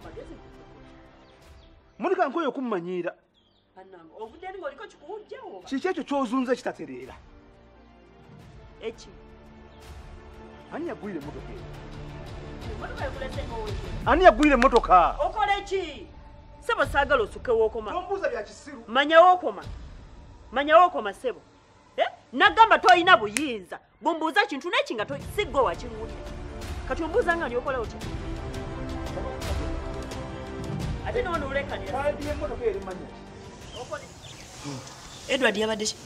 amagezi monika nkweyo okummanyiira bannange ovudde eri ng'oliko kikuwujjawo kiki ekyo kyozunza ekitatereera? Eki? Ani yagwire emotoka eyo? Ani yagwire emotoka okola eki? Sebo saagala osuke wookoma tombuuza bya kisiru. Manyawo okoma manyawo okoma sebo Eh? nagamba tolina buyinza. Bumbuuza kintu neki nga to- si gwe wakiŋŋulira kati ombuuza nga ndyokola otya ate noonuulekanira kandi emotoka eri manya edward yabadde ki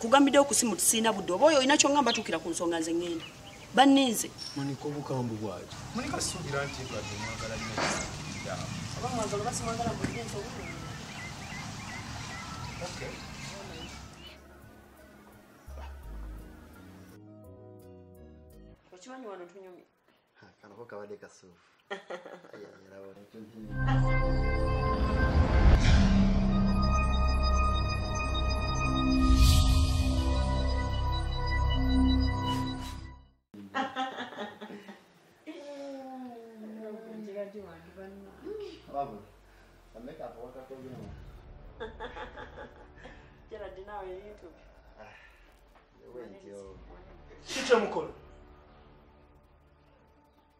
kugambiddewo ku simu tisiina budde. Oba oyo olina kyongamba tuukira ku nsonga nze ŋŋenda banninze. Monika obukambwe bwaki? Monika suubira nti edwadde mwagala nnyo oba mwagala oba simwagala mbulire ensonga okimanyi wano tunyumye kanako kabadde kasuufu gerard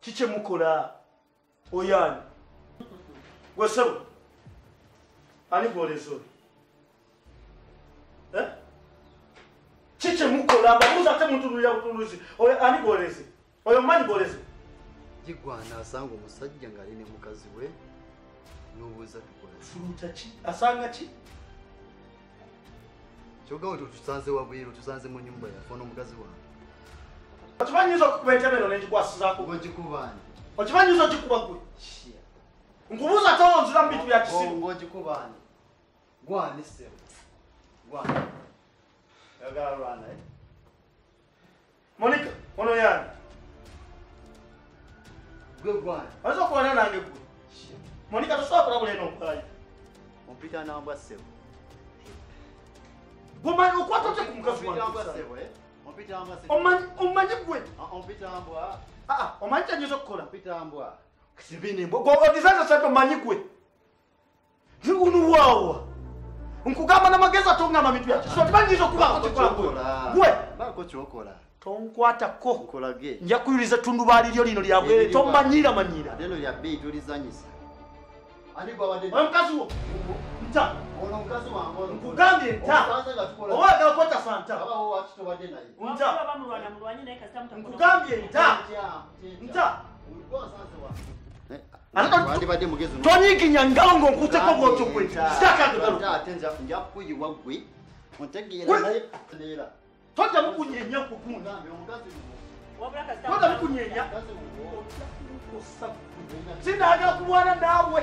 kikyemukola oyani. Gwesebo ani gwoleza oyo Eh? kikyemukola mbabuuza ate mutunulira butunuzi oyo ani gwoleze oyo mmanyi gwoleze gigwana asanga omusajja ng'ali ne mukazi we n'obuuza tukola fuluta ki? Asanga ki? Kyogamba nti tusanze wabweru tusanze mu nyumba yafe n'omukazi wange okimanyiza okukuba entebe eno nengikwasizaako okimanyiza ogikuba gwe nkubuuza ate onziramu bintu bya kisiru ng'ogikubani gwani sebo gwani yagala lwana eh? monika ono yani gwe gwani oyinza okulwana nange gwe monika tosobola kulabula eno okwayo ompita nambwa sebo gwemanyi okwata otya ku mukazi wange omanyi gwe omanyi kyanyiza okukola kizibinemboodizaza omanyi gwe unuwaawa nkugamba namagezi atongamba bintu byakiso tibanyiza tonkwatako nja kuyuliza tundubaali lyo lino lyabwere tomanyiramanyira omukazi wo. Nta ono omukazi wange nkugambye nta oba oyagala kwetasa nta nta nkugambye nta nta wandibadde mugezi tonyiginya ngalo ng'onkuteko bwotyo gwe sitakagagalo ate nja kukuyiwa gwe ontegeera naye tojja mukunyenya kasita tojja mukunyenya sinagala kulwana naawe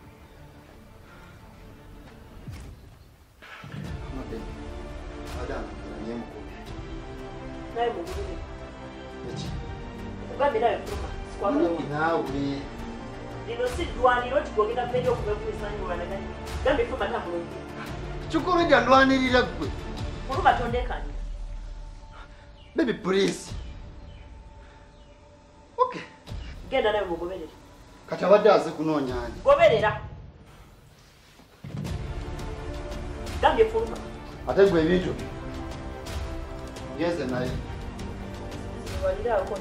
naye mugulire eki okugambye nawe fuluma sikwagala wa naawe lino si ddwaniro tigogenda kubeera okubekulisanyiwanagani gambe fuluma tambulungi kikulu gya ndwanirira gwe fuluma tondekanira baby please. Okay. Genda nawe mugoberere kati abadde aze kunoonya ani? Goberera gambye fuluma ate gwe ebintu. Ngeze naye waliraako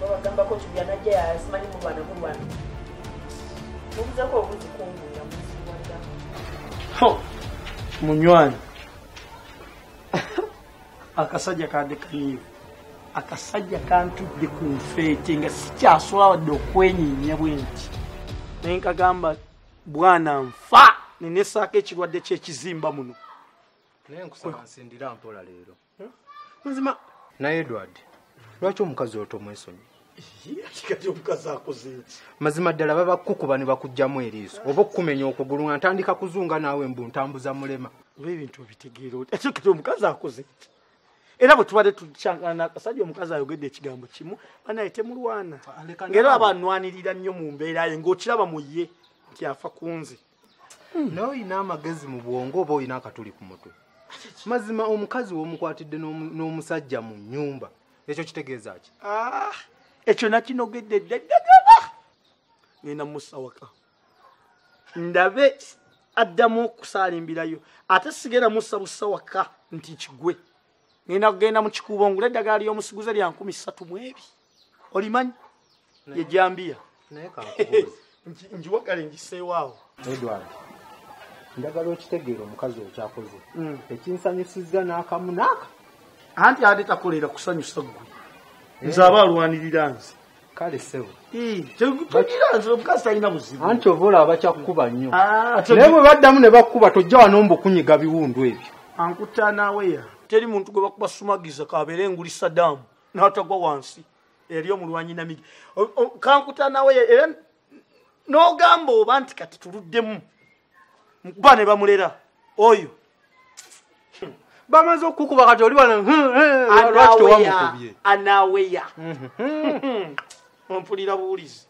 babagambako kibyanajja yasimanyi mulwana mulwana mubuzako obuzi kunguya muziwaliramu munywanyi. Akasajja kadde kanyiivu akasajja kantudde ku nfeete nga sikyasobola wadde okwenyiinya bwe nti naye nkagamba bwana nfa nenesaako ekirwadde kyekizimba muno. Naye nkusaba nsindira mpola leero. Nzima. Naye edward lwaki omukazi oyo tomwesonyi? Kati omukazi akoze eki mazima ddala babakukuba ne bakugjamu eriiso. Oba okukumenya okugulu nga ntandika kuzunga naawe mbu ntambuza mulema. Oba ebintu obitegeera oti ekyo kati omukazi akoze eki era bwe tubadde tukyangana nakasajja omukazi ayogedde ekigambo kimu banaye temulwana. Ngaera naawe. aba anwanirira nnyo mu mbeera ye ng'okiraba mu ye nti afa ku nze. Naye olina amagezi mu bwongo oba olina akatuli ku mutwe? Mazima omukazi w'omukwatidde n'omu- n'omusajja mu nnyumba ekyo kitegeeza ki Ah, ekyo nakinogedde ddaggaga ngenda mussa waka. Ndabe addamu okusalimbirayo. Ate sigenda mussa bussa waka nti kigwe. Ngenda kugenda mu kikuubo ngula eddagala ly'omusiguze lya nkumi ssatu mu ebi olimanyi? Ye jambiya Ngi- ngiwagale ngiseewaawo edward njagala okitegeera omukazi oyo kyakoze Mm. ekinsanyusizza n'akamu n'aka anti ate takolera kusanyusa ggwe nze aba alwanirira nze. Kale ssebo togira nze omukazi talina buzibu. Anti oba olaba kyakkuba nnyo. Ah, naye bwe baddamu ne bakkuba tojja wano mbukunyiga biwundu ebyo. Ankuta naaweya teri muntu gwe bakuba sumagiza kabeere enguli sadaamu n'atagwa wansi eri omulwanyi namigi O- o- kankuta naaweya era n'ogamba oba nti kati tuluddemu. Mukuba ne bamulera oyo bamaze okukuba kati oli wano lwaki tewamukubye anaaweya ompulira buwulizi.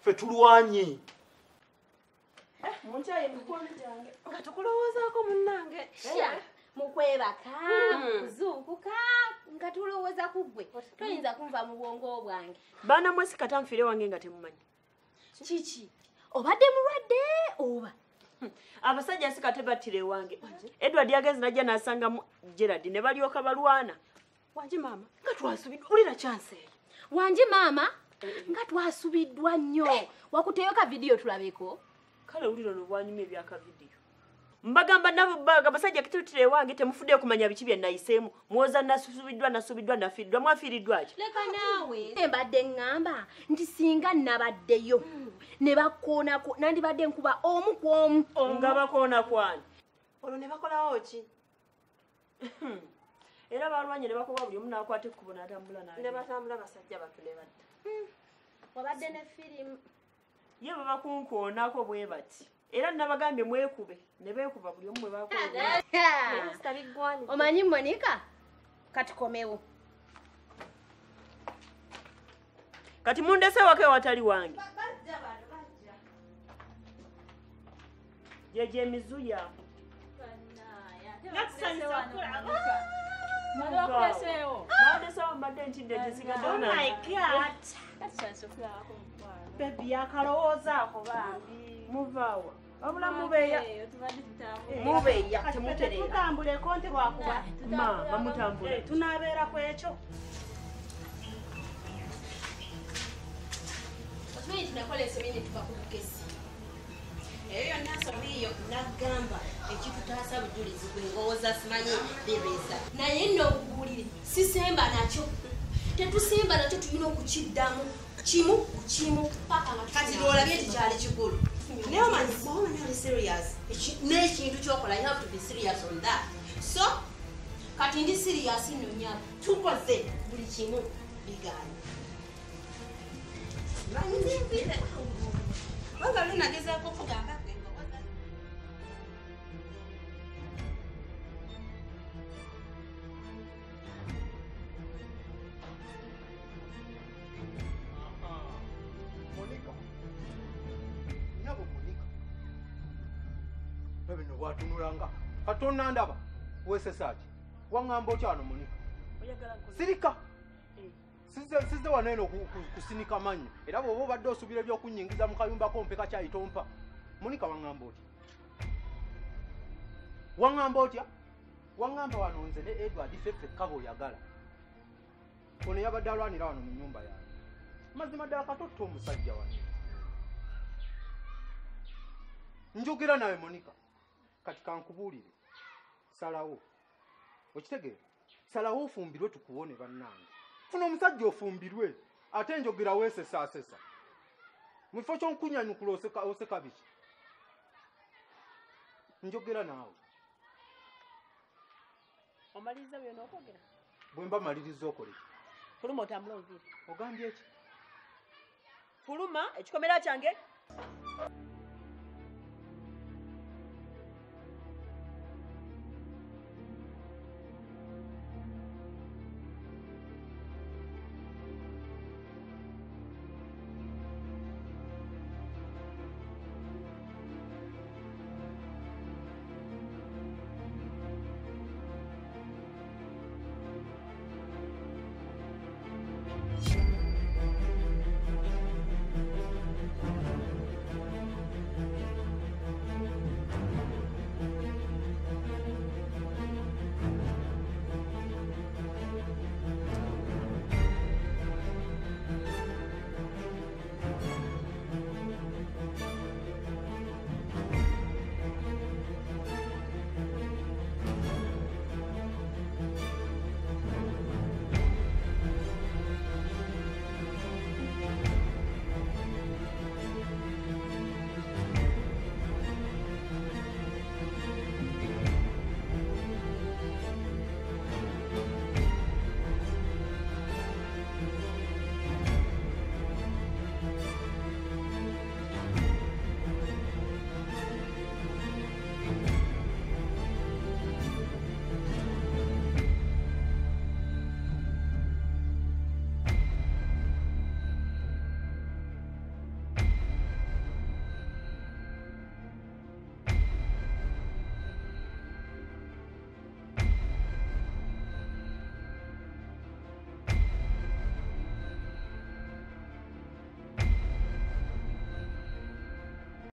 Fe tulwanye. Nga tukulowoozaako munnange. Sha, mukwebaka kuzunkuka nga tulowooza ku ggwe. Toyinza kunva mu bwongo bwange. Baana mwesi kata nfiire wange nga temumanyi. Kiki? Obadde mulwadde oba abasajja si kate battira ewange. Edward yagenzi najja n'asangamu gerard ne balyoka balwana. Wangi maama? Nga twasubiddwa ulira kyanseeyo wangi maama? Nga twasubiddwa nnyo. Wakuteyo ka vidiyo tulabeko? Kale wulira ono bwanyuma ebyakavidiyo mbagamba nabo ba- abasajja kitutira ewange temufuddeyo kumanya biki bye nayiseemu mwoza nasubiddwa nasubiddwa nafiiriddwa mwafiiriddwa ki? Leka naawe. Mbadde ŋŋamba nti singa nabaddeyo ne bakkoonako nandibadde nkuba omu ku omu. Nga bakoona kwani olwo ne bakolawo ki? Era balwanye ne bakoba buli omu n'akwata ekkubo n'atambula ne naye batambula basajja batu ne badda wabadde ne firimu. Ye babakunkoonako bwe bati era nabagambye mwekube ne beekuba buli omu bwe bakola omanyi monika katikomewo kati mundese waka ewatali wange. Gyegyo emizu bandesewo mbadde ntidde tesigaddewo bebi yakalowoozaako bambi muvaawa wabula mubeeya mubeeya temutereera tetutambuleko nti lwakuba maama mutambula tunaabeera ku ekyo. Okimanyi tinakola ensobi ne tuva ku bukesi. Eyo yonna nsoma eyo nagamba ekitutaasa bujulizi gwe ngowooza simanyi bireesa. Naye nno okubuulire sisemba nakyo. Tetusemba nakyo tulina okukiddamu. Kimu ku kimu paka nga kati lwolabye ekikyali kikulu omanyi bwaba omanyi oli serious. Eki- n'ekintu kyokola you have to be serious on that. So kati ndi siriyasi nno nyabo tukoze buli kimu bigaanye manyizimpire wanga lunagezaako okugamba ebino bwatunulanga katonda ndaba wesesaaki waŋŋamba okyano monika sirika. Sizze- sizze wano eno ku- ku- kusinika mannyo era bw'oba obadde osuubira ebyokunyingiza mu kayumba kompe kakyayi tompa monika waŋŋamba oti waŋŋamba otya? Waŋŋamba wano nze ne edward feffe kaba oyagala. Ono yabadde alwanira wano mu nyumba yange mazima ddala katotta omusajja wano njogera nawe monika kati kankubuulire. Salawo okitegeera. Salawo ofumbirwe tukuwone bannange. Funa omusajja ofumbirwe ate njogera weesesaasesa mu kifo kyonkunyanyukula oseka biki njogera naawe. Omaliriza byona okwogera bwe mba maliriza okoleki fuluma otambula onviire ogambye ki? Fuluma ekikomera kyange